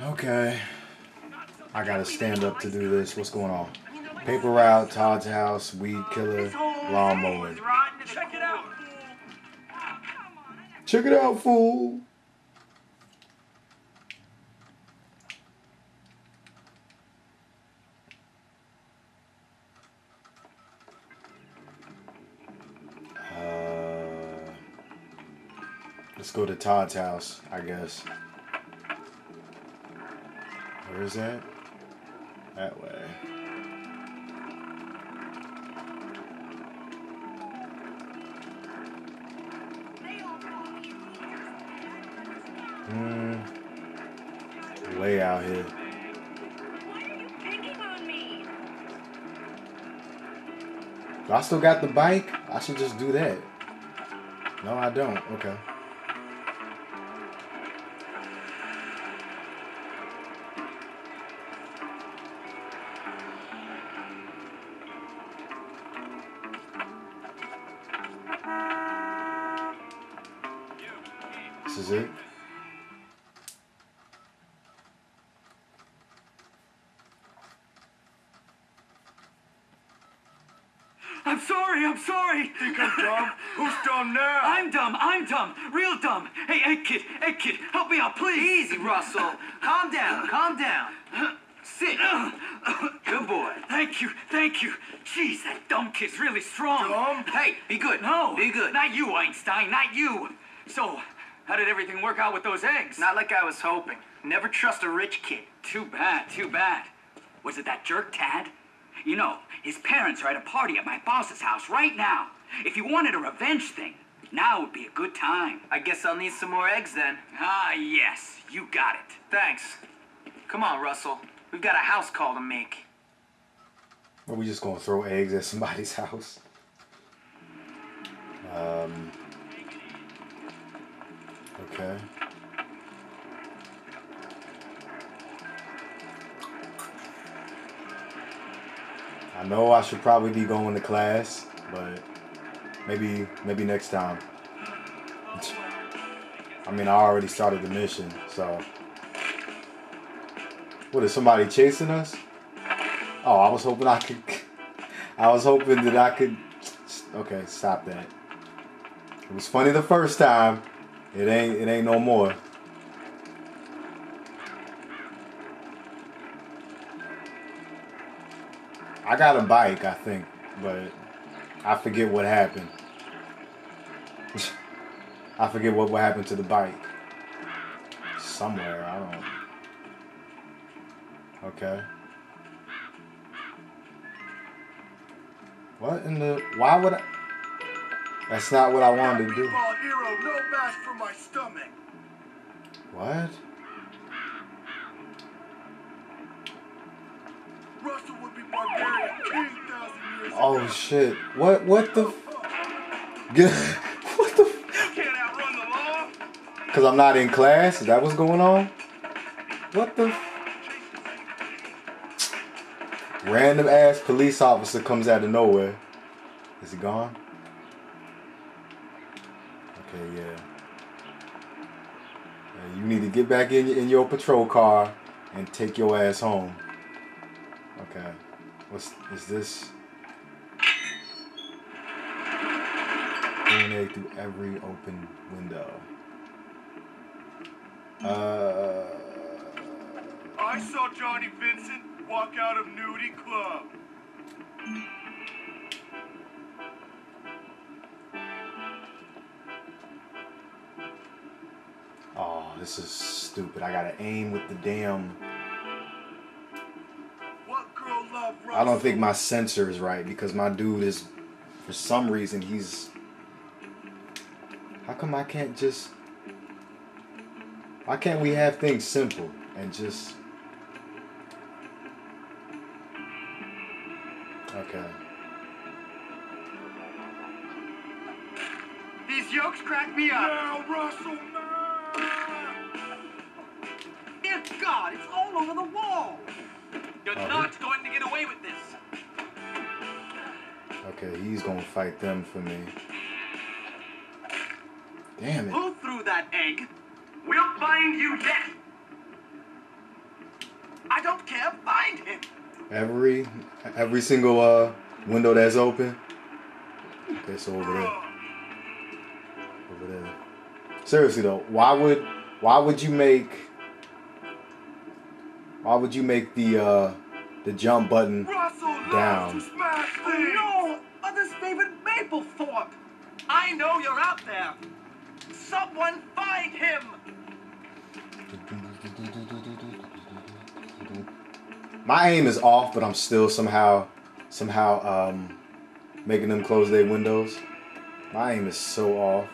Okay. I gotta stand up to do this. What's going on? Paper route, Tad's house, weed killer, lawn mowing. Check it out. Check it out, fool. Uh, let's go to Tad's house, I guess. Where is that? That way. Hmm. Way out here. I still got the bike. I should just do that. No, I don't. Okay. Good boy. Thank you, thank you. Jeez, that dumb kid's really strong. Dumb? Hey, be good. No, Be good. Not you, Einstein, not you. So, how did everything work out with those eggs? Not like I was hoping. Never trust a rich kid. Too bad, too bad. Was it that jerk Tad? You know, his parents are at a party at my boss's house right now. If you wanted a revenge thing, now would be a good time. I guess I'll need some more eggs then. Ah, yes, you got it. Thanks. Come on, Russell. We've got a house call to make. Are we just gonna throw eggs at somebody's house? Um. Okay. I know I should probably be going to class, but maybe maybe next time. I mean, I already started the mission, so. What is somebody chasing us? Oh, I was hoping I could. I was hoping that I could. Okay, stop that. It was funny the first time. It ain't. It ain't no more. I got a bike, I think, but I forget what happened. I forget what what happened to the bike. Somewhere, I don't. Okay. What in the? Why would I? That's not what I wanted to do. Hero, no match for my stomach. What? Russell would be barbarian 10,000 years Oh shit! What? What the? Get, what the? Can't outrun the law. Cause I'm not in class. Is that what's going on? What the? Random ass police officer comes out of nowhere. Is he gone? Okay, yeah. You need to get back in in your patrol car and take your ass home. Okay. What's is this? DNA through every open window. Uh. I saw Johnny Vincent walk out of Nudie Club. Oh, this is stupid. I gotta aim with the damn. What girl love Russell? I don't think my sensor is right because my dude is, for some reason, he's. How come I can't just. Why can't we have things simple and just. Okay. These yokes crack me up. Now, Russell, man. Dear God, it's all over the wall. You're Oh, not going to get away with this. Okay, he's gonna fight them for me. Damn it. Who threw that egg? We'll find you yet. I don't care. Find him. Every every single uh window that's open. Okay, so over there. Over there. Seriously though, why would why would you make why would you make the uh the jump button Down. to smash Oh things. no! Others favorite Maplethorpe. I know you're out there. Someone find him. My aim is off, but I'm still somehow somehow um making them close their windows. My aim is so off.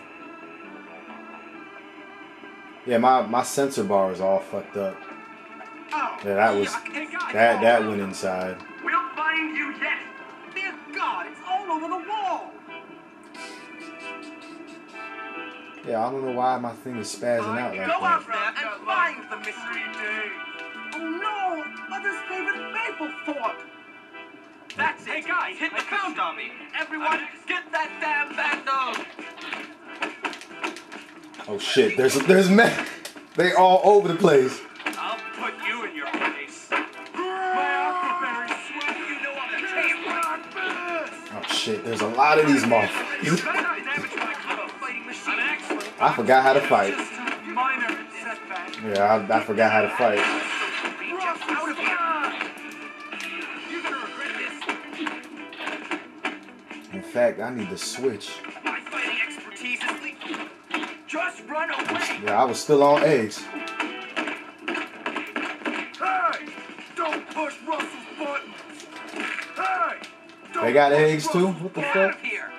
Yeah, my, my sensor bar is all fucked up. Oh, Yeah, that was. That that went inside. We'll find you yet. Dear God, it's all over the wall. Yeah, I don't know why my thing is spazzing out like that. Favorite Maplethorpe. That's it. Hey guys, hit the count on me. Everyone, get that damn vandal. Oh shit, there's there's men. They all over the place. I'll put you in your place. My Aquaberry sweat. You know I'm the king. Oh shit, there's a lot of these You motherfuckers. better not damage my clothes. Fighting machine. I'm excellent. I forgot how to fight. Just a minor setback. Yeah, I, I forgot how to fight. Fact, I need to switch. My fighting expertise is. Just run away. Yeah, I was still on eggs. Hey, don't push Russell's buttons. Hey, don't They got eggs too? What the fuck? here.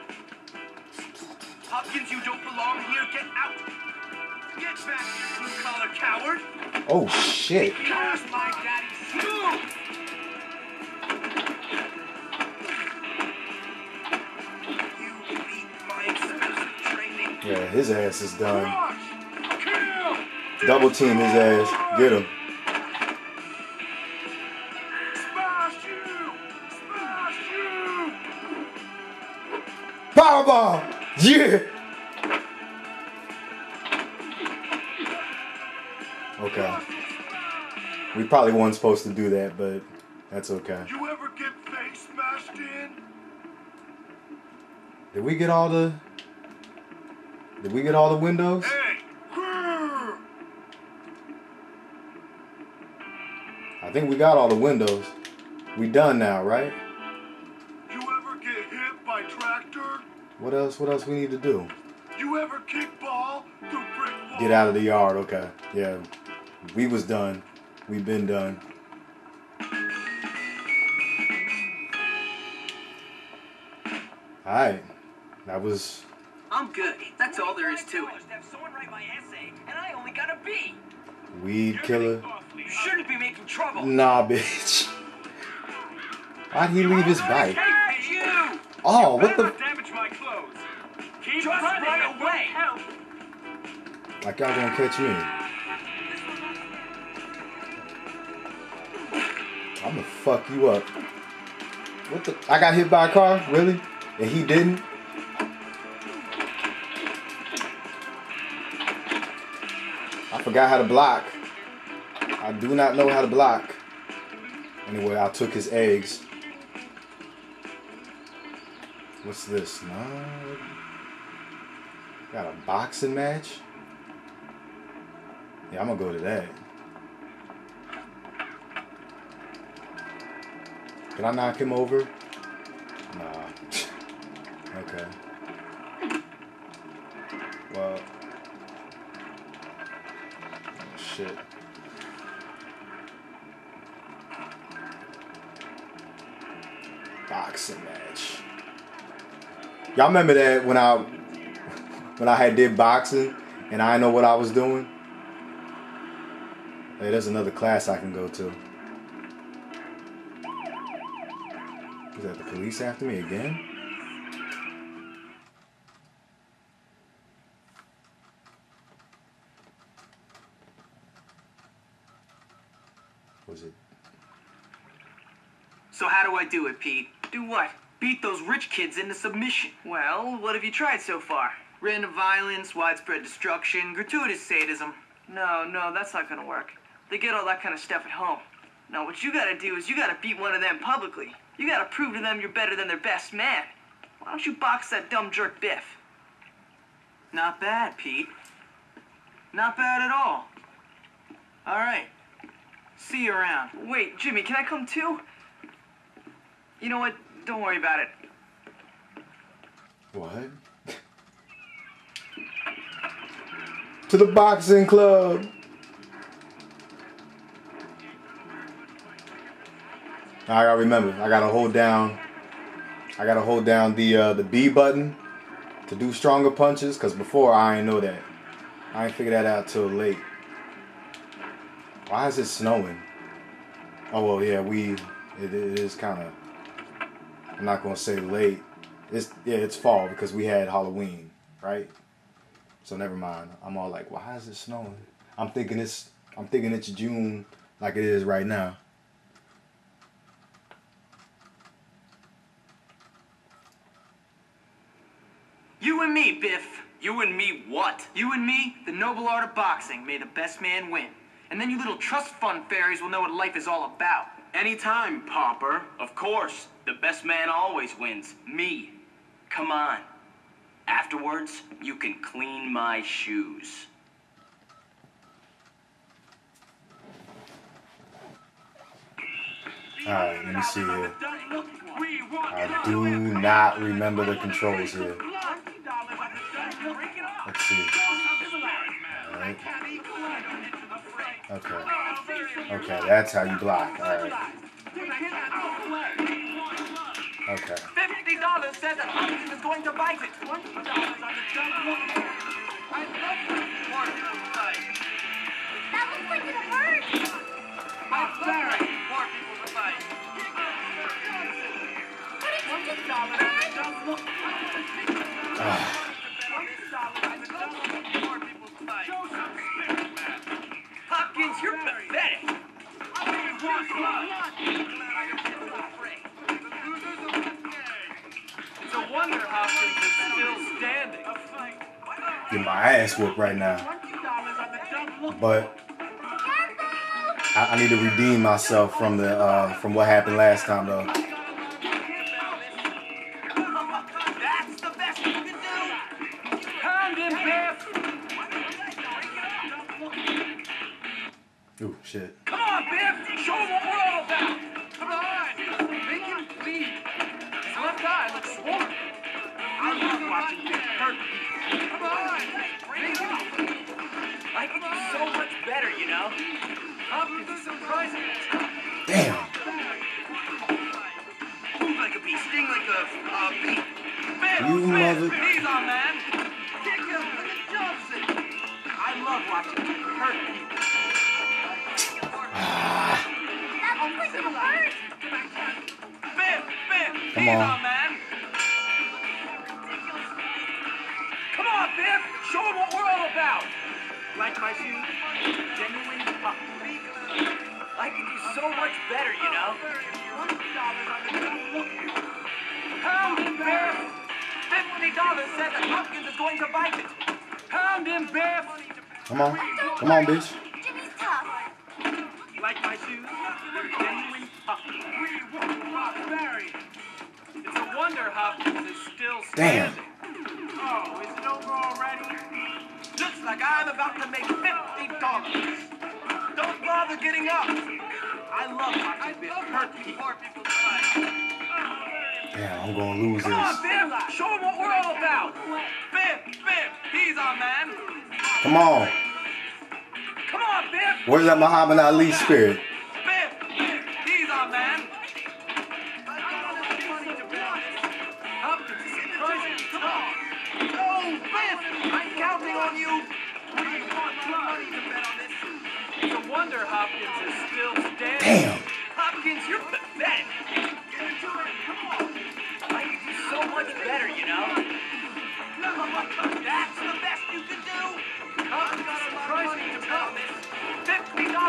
Hopkins, you don't belong here. Get out. Get back, you blue-collar coward. Oh shit. Yeah, his ass is done. Double team his ass. Get him. Smash you! Smash you! Powerbomb! Yeah! Okay. We probably weren't supposed to do that, but that's okay. You ever get face smashed in? Did we get all the Did we get all the windows? Hey! I think we got all the windows. We done now, right? You ever get hit by tractor? What else what else we need to do? You ever kick ball through brick wall? Get out of the yard, okay. Yeah. We was done. we been done. Alright. That was I'm good. That's all there is to it. Have someone write my essay, and I only got a B. Weed Killer. You shouldn't be making trouble. Nah, bitch. Why'd he leave his bike? Hey, you! Oh, what the? damage my clothes. Keep Just run away. Like y'all gonna catch me? I'm gonna fuck you up. What the? I got hit by a car? Really? And he didn't? I forgot how to block. I do not know how to block. Anyway, I took his eggs. What's this? No. Got a boxing match? Yeah, I'm gonna go to that. Can I knock him over? Y'all remember that when I when I had did boxing and I know what I was doing? Hey, there's another class I can go to. Is that the police after me again? Was it? So how do I do it, Pete? Do what? Beat those rich kids into submission. Well, what have you tried so far? Random violence, widespread destruction, gratuitous sadism. No, no, that's not gonna work. They get all that kind of stuff at home. Now, what you gotta do is you gotta beat one of them publicly. You gotta prove to them you're better than their best man. Why don't you box that dumb jerk Biff? Not bad, Pete. Not bad at all. All right. See you around. Wait, Jimmy, can I come too? You know what? Don't worry about it. What? to the boxing club. I gotta remember. I gotta hold down. I gotta hold down the uh, the B button to do stronger punches. Cause before I ain't know that. I ain't figure that out till late. Why is it snowing? Oh well, yeah, we. It, it is kind of. I'm not gonna say late. It's yeah, it's fall because we had Halloween, right? So never mind. I'm all like, why is it snowing? I'm thinking it's I'm thinking it's June like it is right now. You and me, Biff. You and me what? You and me, the noble art of boxing. May the best man win. And then you little trust fund fairies will know what life is all about. Anytime, pauper. Of course. The best man always wins. Me. Come on. Afterwards, you can clean my shoes. Alright, let me see here. I do not remember the controls here. Let's see. Alright. Okay. Okay, that's how you block. Alright. Okay. Fifty dollars says that Hopkins is going to bite it. That looks like it hurt. What did you just you're pathetic. It's a wonder still standing. Get my ass whooped right now. But I, I need to redeem myself from the uh, from what happened last time though. Shit. Come on. man. Come on, Biff. Show him what we're all about. Like my shoes? Genuine pup. I could do so much better, you know. Pound him, Biff. Fifty dollars says that Hopkins is going to bite it. Pound him, Biff. Come on. Come on, bitch. Wonder Hopkins is still Damn. Oh, is it over already? Looks like I'm about to make fifty dollars. Don't bother getting up. I love watching Biff hurt people. Damn, I'm gonna lose Come on, this. Biff. Show him what we're all about. Biff, Biff, he's our man. Come on. Come on, Biff. Where's that Muhammad Ali spirit?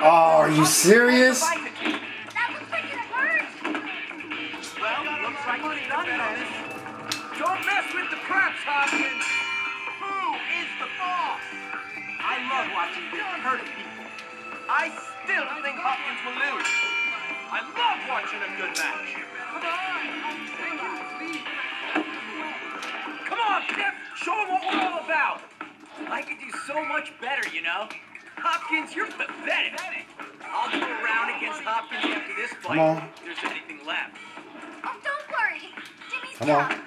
Oh, are you serious? Don't mess with the Hopkins. Who is the boss? I love watching hurt people. I still think Hopkins will lose. I love watching a good match. Come on, Biff! Show them what we're all about! I could do so much better, you know? Hopkins, you're pathetic. I'll do a round against Hopkins after this fight. Come on. If there's anything left. Oh, don't worry. Jimmy's Come on.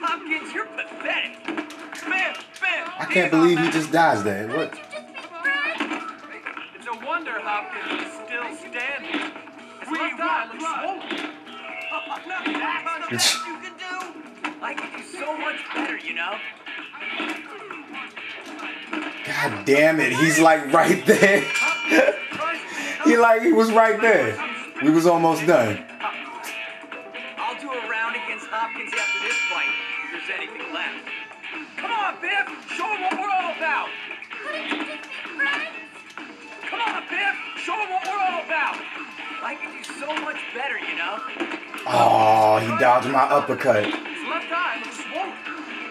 Hopkins, you're pathetic. Biff, Biff. I can't believe he just dodged that. What? Couldn't you just be friends? It's a wonder Hopkins is still standing. His We left eye want looks blood. swollen. That's the best you can do. I could do so much better, you know? God damn it! He's like right there. he like he was right there. We was almost done. I'll do a round against Hopkins after this fight, if there's anything left. Come on, Biff! Show him what we're all about! Couldn't you just be friends? Come on, Biff! Show him what we're all about! I could do so much better, you know? Oh, he dodged my uppercut. His left eye looks swollen.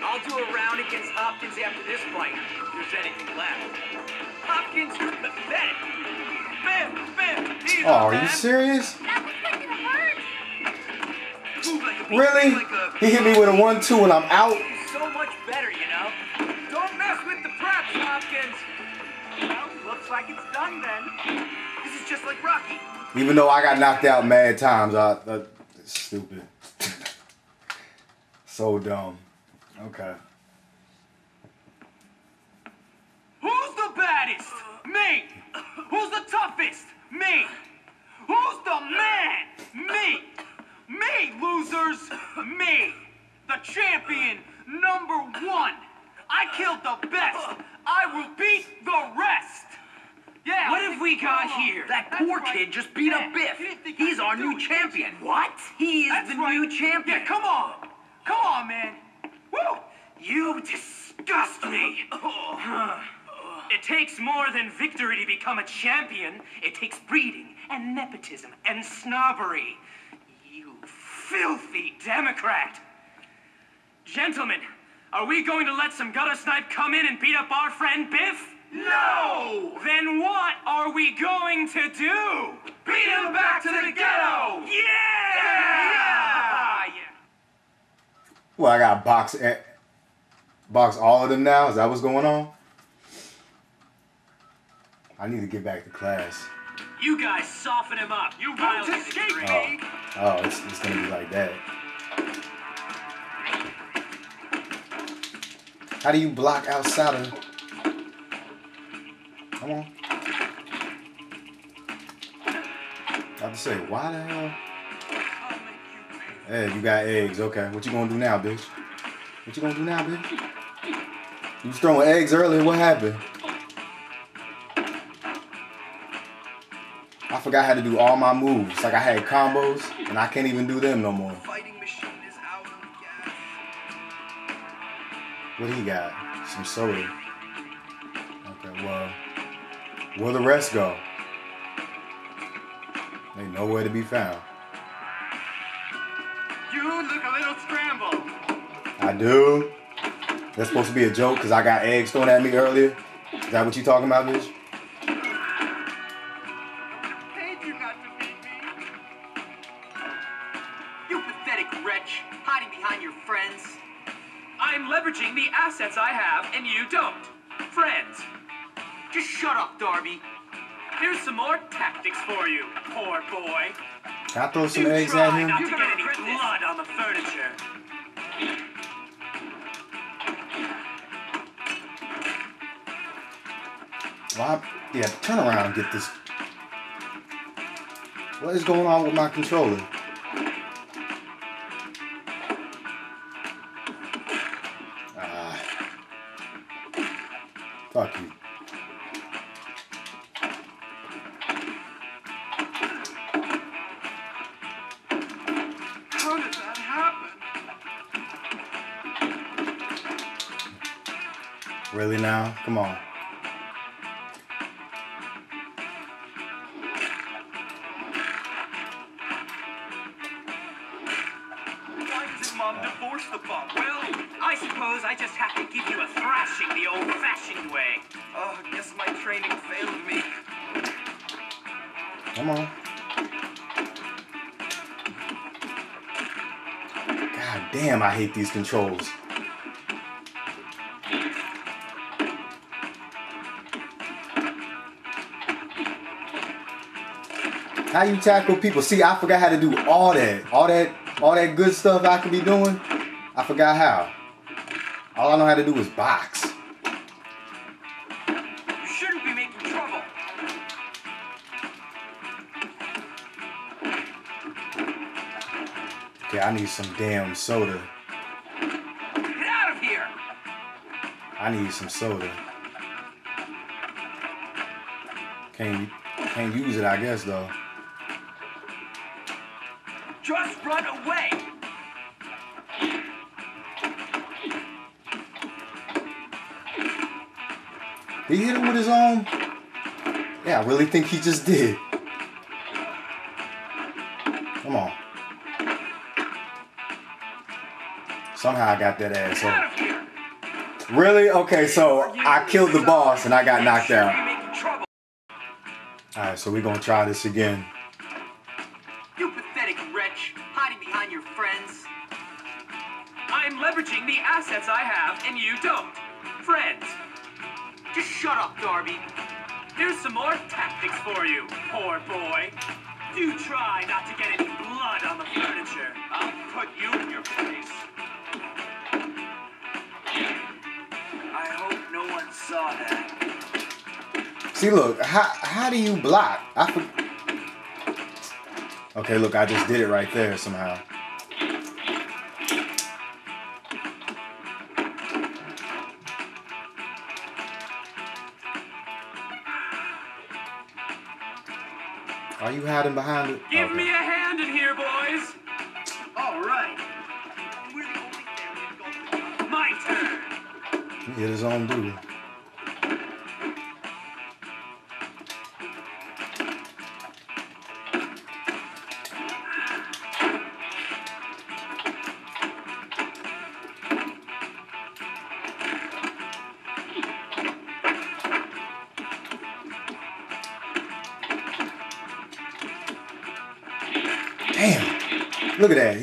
I'll do a round against Hopkins after this fight, there's anything left. Hopkins, you're pathetic. Biff, Biff. Easy, Oh, are man. you serious? That was freaking hurt. Move like Really? like a- He hit me with a one-two and I'm out. so much better, you know? Don't mess with the preps, Hopkins! Well, looks like it's done then. This is just like Rocky. Even though I got knocked out mad times, I, I stupid. so dumb. Okay. Who's the baddest? Me. Who's the toughest? Me. Who's the man? Me. Me, losers. Me. The champion number one. I killed the best. I will beat the rest. Yeah. What have we got here? That That's poor right. kid just beat up Biff. you didn't think I He's our new champion. What? He is That's the right. new champion. Yeah, come on. Come on, man. Woo. You disgust me. Oh. It takes more than victory to become a champion. It takes breeding and nepotism and snobbery. You filthy Democrat. Gentlemen, are we going to let some gutter snipe come in and beat up our friend Biff? No. Then what are we going to do? Beat him back to the ghetto. Yeah! Yeah! yeah! Well, I got box eh, box all of them now. Is that what's going on? I need to get back to class. You guys soften him up. You I'll won't escape me. Oh, oh, it's, it's gonna be like that. How do you block outside of? Come on. About to say, why the hell? Hey, you got eggs. Okay, what you gonna do now, bitch? What you gonna do now, bitch? You was throwing eggs earlier. What happened? I forgot how to do all my moves. Like I had combos, and I can't even do them no more. Fighting machine is out of gas. What he got? Some soda. Okay, well, where the rest go? They nowhere to be found. You look a little scrambled. I do. That's supposed to be a joke because I got eggs thrown at me earlier. Is that what you talking about, bitch? Behind your friends. I'm leveraging the assets I have, and you don't. Friends, Just shut up, Derby. here's some more tactics for you, poor boy. Can I throw some You eggs try at him? not to You're get gonna any regret this. blood on the furniture. Well, I, yeah, turn around and get this. What is going on with my controller? Really now? Come on. Mom divorce the. Well, I suppose I just have to give you a thrashing the old-fashioned way. Oh, guess my training failed me. Come on. God damn, I hate these controls. How you tackle people? See, I forgot how to do all that. All that all that good stuff I could be doing. I forgot how. All I know how to do is box. You shouldn't be making trouble. Okay, I need some damn soda. Get out of here. I need some soda. Can't can't use it, I guess though. Run away. He hit him with his own? Yeah, I really think he just did. Come on. Somehow I got that ass asshole. out of here. Really? Okay, so I killed the boss and I got knocked out. be making trouble. Alright, so we're gonna try this again. For you, poor boy. Do try not to get any blood on the furniture. I'll put you in your place. I hope no one saw that. See, look, how how do you block? I Okay, look, I just did it right there somehow. Are you hiding behind it? Give Okay. me a hand in here, boys. All right. We're the only family My turn. He hit his own dude.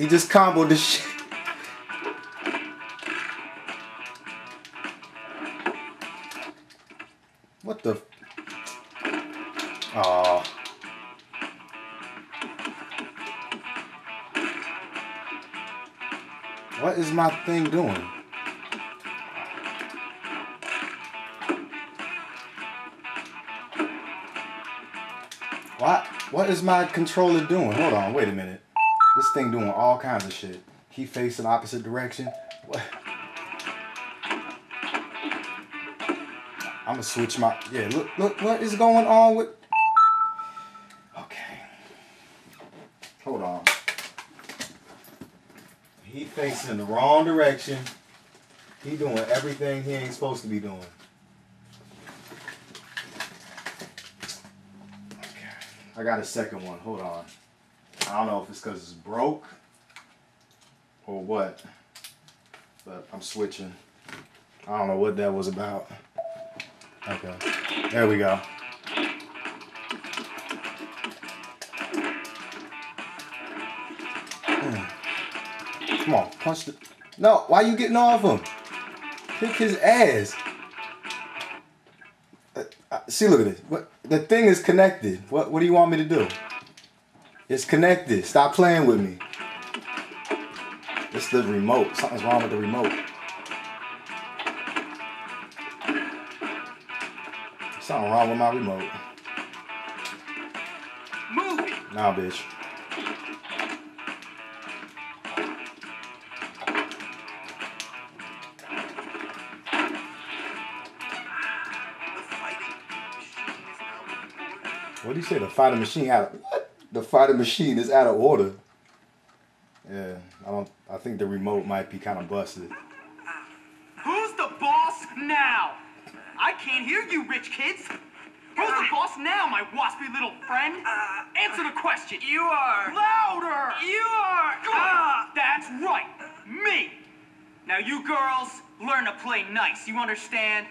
He just comboed the shit. What the? Oh. What is my thing doing? What? What is my controller doing? Hold on, wait a minute. This thing doing all kinds of shit. He facing opposite direction. What? I'm gonna switch my yeah. Look, look, what is going on with? Okay, hold on. He facing the wrong direction. He doing everything he ain't supposed to be doing. Okay, I got a second one. Hold on. I don't know if it's because it's broke or what, but I'm switching. I don't know what that was about. Okay. There we go. Hmm. Come on, punch the. No, why you getting off him? Kick his ass. Uh, uh, see, look at this. What the thing is connected. What What do you want me to do? It's connected. Stop playing with me. It's the remote. Something's wrong with the remote. Something wrong with my remote. Move it. Nah, bitch. The fighting machine is out of order. What do you say? The fighting machine out? The fighting machine is out of order. Yeah, I don't. I think the remote might be kind of busted. Who's the boss now? I can't hear you, rich kids. Who's the boss now, my waspy little friend? Answer the question. You are. Louder! You are. Good. Ah. That's right. Me. Now you girls learn to play nice. You understand?